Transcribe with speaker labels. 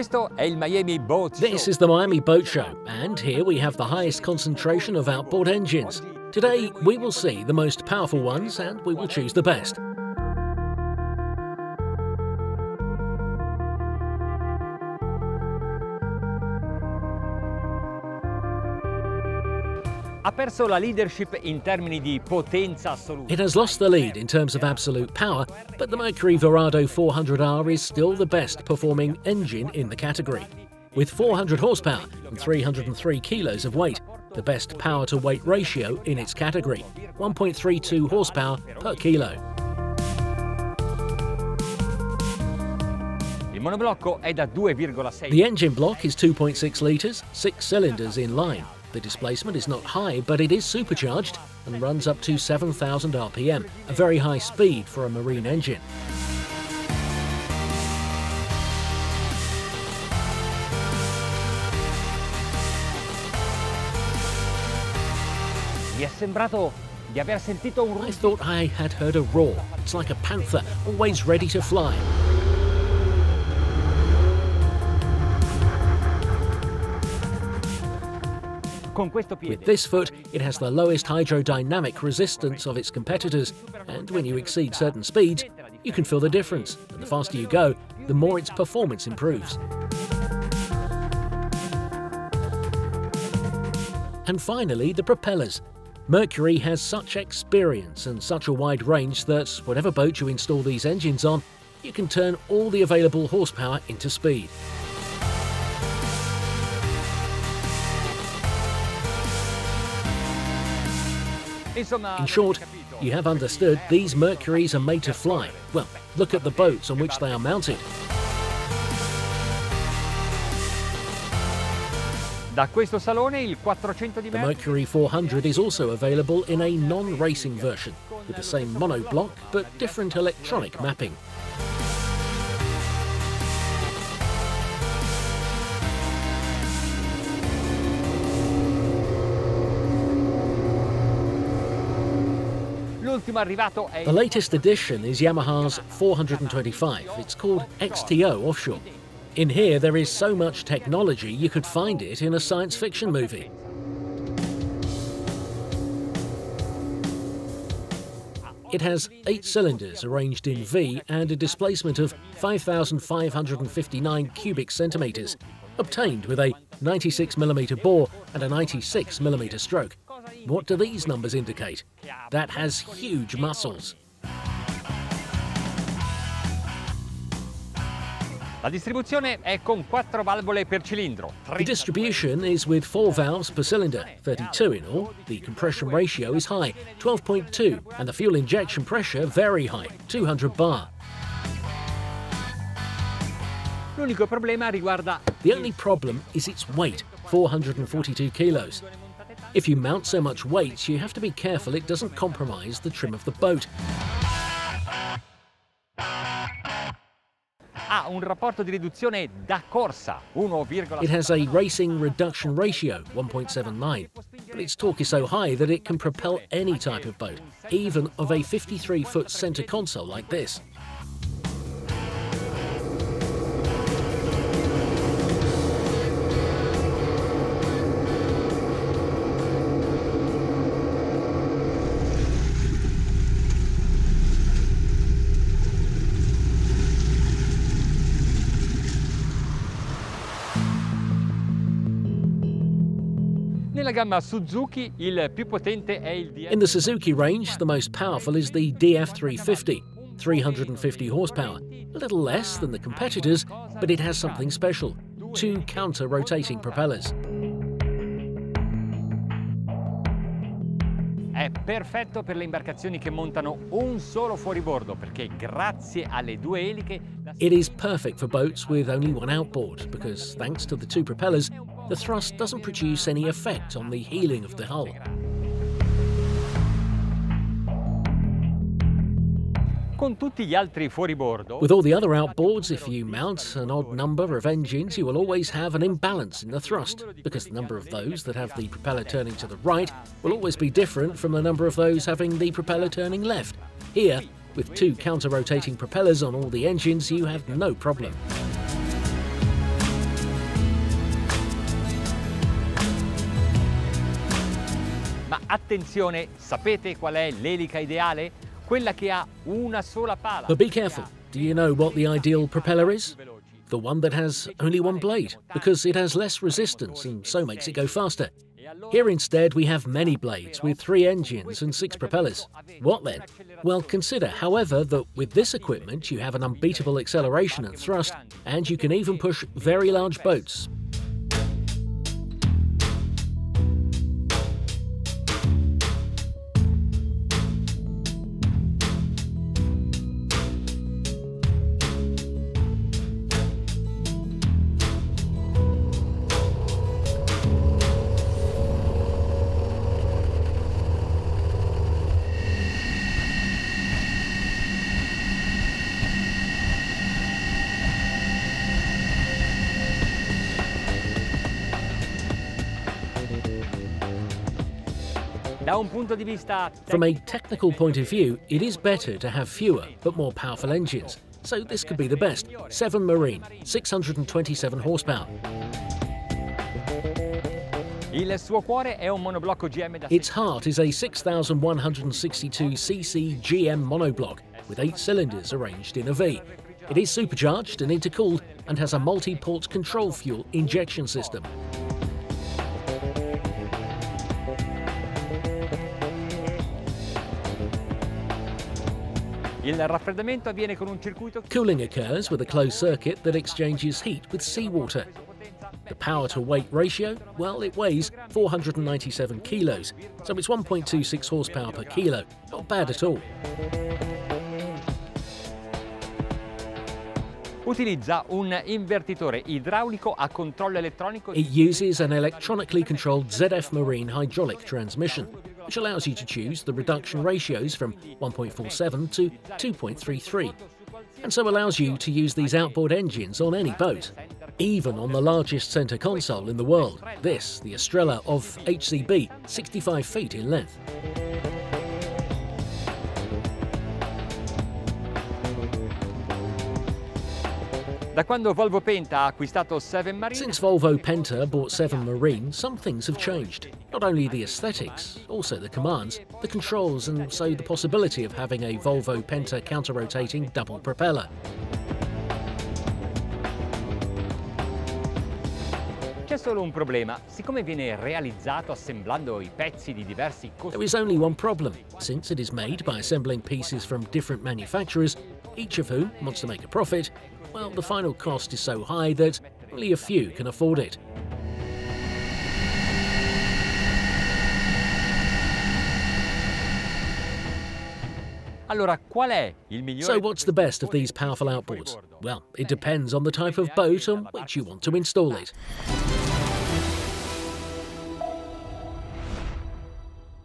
Speaker 1: Questo è il Miami Boat Show.
Speaker 2: This is the Miami Boat Show, and here we have the highest concentration of outboard engines. Today, we will see the most powerful ones and we will choose the best. It has lost the lead in terms of absolute power, but the Mercury Verado 400R is still the best performing engine in the category. With 400 horsepower and 303 kilos of weight, the best power to weight ratio in its category, 1.32 horsepower per kilo.
Speaker 1: Il monoblocco è da 2,6
Speaker 2: The engine block is 2.6 litres, six cylinders in line. The displacement is not high, but it is supercharged and runs up to 7,000 RPM, a very high speed for a marine engine.
Speaker 1: Mi è sembrato di aver sentito un
Speaker 2: I thought I had heard a roar. It's like a panther, always ready to fly. With this foot, it has the lowest hydrodynamic resistance of its competitors, and when you exceed certain speeds, you can feel the difference. And the faster you go, the more its performance improves. And finally, the propellers. Mercury has such experience and such a wide range that whatever boat you install these engines on, you can turn all the available horsepower into speed. In short, you have understood these Mercuries are made to fly. Well, look at the boats on which they are mounted.
Speaker 1: da questo salone il 400 di
Speaker 2: The
Speaker 1: Mercury
Speaker 2: Mercury 400 is also available in a non-racing version, with the same monoblock but different electronic mapping. The latest edition is Yamaha's 425. It's called XTO Offshore. In here, there is so much technology you could find it in a science fiction movie. It has eight cylinders arranged in V and a displacement of 5,559 cubic centimetres, obtained with a 96mm bore and a 96mm stroke. What do these numbers indicate? That has huge muscles.
Speaker 1: La distribuzione è con 4 valvole per cilindro.
Speaker 2: The distribution is with four valves per cylinder, 32 in all. The compression ratio is high, 12.2, and the fuel injection pressure very high, 200 bar.
Speaker 1: L'unico problema riguarda
Speaker 2: The only problem is its weight, 442 kilos. If you mount so much weight, you have to be careful it doesn't compromise the trim of the boat.
Speaker 1: ha un rapporto di riduzione da corsa 1,7
Speaker 2: It has a racing reduction ratio, 1.79, but its torque is so high that it can propel any type of boat, even of a 53-foot center console like this. In the Suzuki range, the most powerful is the DF350, 350 horsepower, a little less than the competitors, but it has something special two counter rotating propellers.
Speaker 1: È perfetto per le imbarcazioni che montano un solo fuoribordo perché grazie alle due eliche
Speaker 2: It is perfect for boats with only one outboard because, thanks to the two propellers, the thrust doesn't produce any effect on the heeling of the hull.
Speaker 1: con tutti gli altri fuoribordo
Speaker 2: With all the other outboards, if you mount an odd number of engines, you will always have an imbalance in the thrust, because the number of those that have the propeller turning to the right will always be different from the number of those having the propeller turning left. Here, with two counter-rotating propellers on all the engines, you have no problem.
Speaker 1: Attenzione, sapete qual è l'elica ideale? Quella che ha una sola pala.
Speaker 2: But be careful. Do you know what the ideal propeller is? The one that has only one blade, because it has less resistance and so makes it go faster. Here instead we have many blades with three engines and six propellers. What then? Well, consider, however, that with this equipment you have an unbeatable acceleration and thrust, and you can even push very large boats. From a technical point of view, it is better to have fewer but more powerful engines. So this could be the best. 7 Marine, 627 horsepower. Its heart is a 6,162cc GM monoblock with 8 cylinders arranged in a V. It is supercharged and intercooled and has a multi-port control fuel injection system. Cooling occurs with a closed circuit that exchanges heat with seawater. The power to weight ratio, well, it weighs 497 kilos, so it's 1.26 horsepower per kilo. Not bad at all.
Speaker 1: Utilizza un invertitore idraulico a controllo elettronico.
Speaker 2: It uses an electronically controlled ZF Marine hydraulic transmission which allows you to choose the reduction ratios from 1.47 to 2.33, and so allows you to use these outboard engines on any boat, even on the largest centre console in the world, this, the Estrella of HCB, 65 feet in length. Since Volvo Penta bought Seven Marine, some things have changed. Not only the aesthetics, also the commands, the controls and so the possibility of having a Volvo Penta counter-rotating double propeller.
Speaker 1: C'è solo un problema, siccome viene realizzato assemblando i pezzi di diversi
Speaker 2: There is only one problem, since it is made by assembling pieces from different manufacturers, each of whom wants to make a profit, well, the final cost is so high that only a few can afford it. So what's the best of these powerful outboards? Well, it depends on the type of boat on which you want to install it.